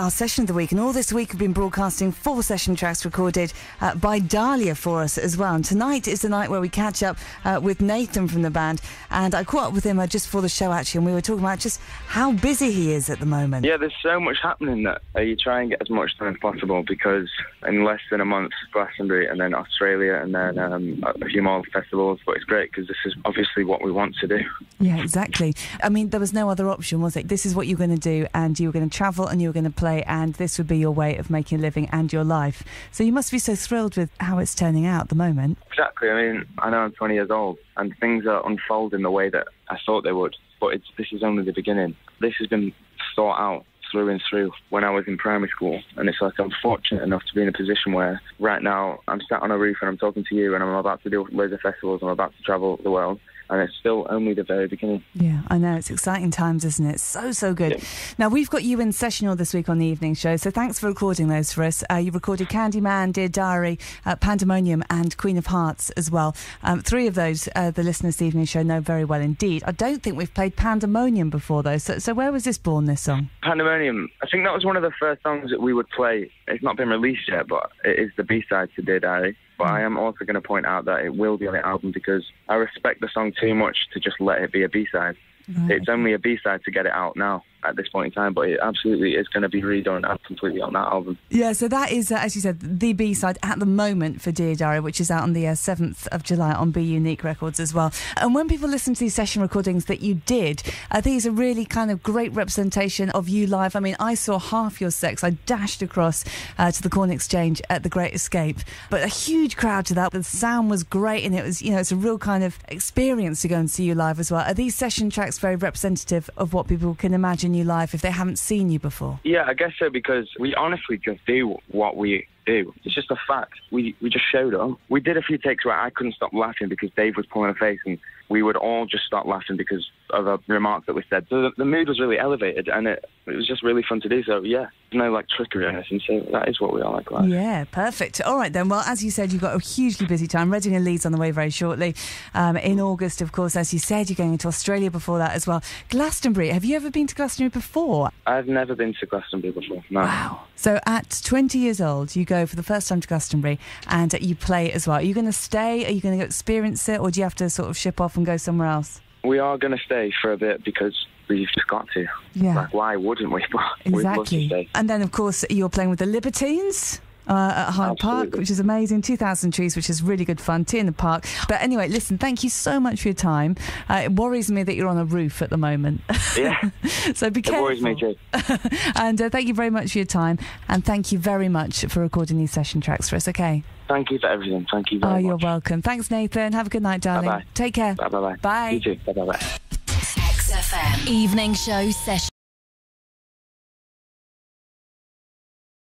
our session of the week. And all this week, we've been broadcasting four session tracks recorded uh, by Darlia for us as well. And tonight is the night where we catch up uh, with Nathan from the band. And I caught up with him uh, just before the show, actually, and we were talking about just how busy he is at the moment. Yeah, there's so much happening that uh, you try and get as much done as possible because in less than a month, Glastonbury and then Australia and then um, a few more festivals. But it's great because this is obviously what we want to do. Yeah, exactly. I mean, there was no other option, was it? This is what you're going to do, and you were going to travel and you were going to play, and this would be your way of making a living and your life. So you must be so thrilled with how it's turning out at the moment. Exactly. I mean, I know I'm 20 years old and things are unfolding the way that I thought they would, but this is only the beginning. This has been thought out through and through when I was in primary school. And it's like I'm fortunate enough to be in a position where right now I'm sat on a roof and I'm talking to you and I'm about to do of festivals. I'm about to travel the world and it's still only the very beginning. Yeah, I know. It's exciting times, isn't it? So, so good. Yeah. Now, we've got you in sessional this week on the evening show, so thanks for recording those for us. Uh, you recorded Candyman, Dear Diary, uh, Pandemonium, and Queen of Hearts as well. Um, three of those uh, the listeners the evening show know very well indeed. I don't think we've played Pandemonium before, though. So, so where was this born, this song? Pandemonium. I think that was one of the first songs that we would play. It's not been released yet, but it is the B-side to Dear Diary. But I hmm. am also going to point out that it will be on the album because I respect the song too much to just let it be a B-side. Right. It's only a B-side to get it out now at this point in time, but it absolutely is going to be redone and completely on that album. Yeah, so that is, uh, as you said, the B side at the moment for Dear Diary, which is out on the uh, 7th of July on B-Unique Records as well. And when people listen to these session recordings that you did, uh, these are really kind of great representation of you live. I mean, I saw half your sex. I dashed across uh, to the Corn Exchange at the Great Escape, but a huge crowd to that. The sound was great, and it was, you know, it's a real kind of experience to go and see you live as well. Are these session tracks very representative of what people can imagine? You live if they haven't seen you before? Yeah, I guess so because we honestly just do what we do. It's just a fact. We we just showed up. We did a few takes where I couldn't stop laughing because Dave was pulling a face and we would all just start laughing because of a remark that we said. So the, the mood was really elevated and it, it was just really fun to do. So yeah, no like trickery or anything. So that is what we are like. Yeah, perfect. All right then. Well, as you said, you've got a hugely busy time. Reading and Leeds on the way very shortly. Um, in August, of course, as you said, you're going into Australia before that as well. Glastonbury. Have you ever been to Glastonbury before? I've never been to Glastonbury before. No. Wow. So at 20 years old, you go for the first time to Glastonbury and you play as well. Are you going to stay? Are you going to experience it, or do you have to sort of ship off and go somewhere else? We are going to stay for a bit because we've just got to. Yeah. Like, why wouldn't we? exactly. And then, of course, you're playing with the Libertines uh, at Hyde Park, which is amazing. 2,000 trees, which is really good fun. T in the Park. But anyway, listen, thank you so much for your time. Uh, it worries me that you're on a roof at the moment. Yeah. so be careful. It worries me too. and uh, thank you very much for your time. And thank you very much for recording these session tracks for us, okay? Thank you for everything. Thank you very oh, much. Oh, you're welcome. Thanks, Nathan. Have a good night, darling. Bye-bye. Take care. Bye-bye. Bye. You too. Bye-bye. XFM. Evening show session.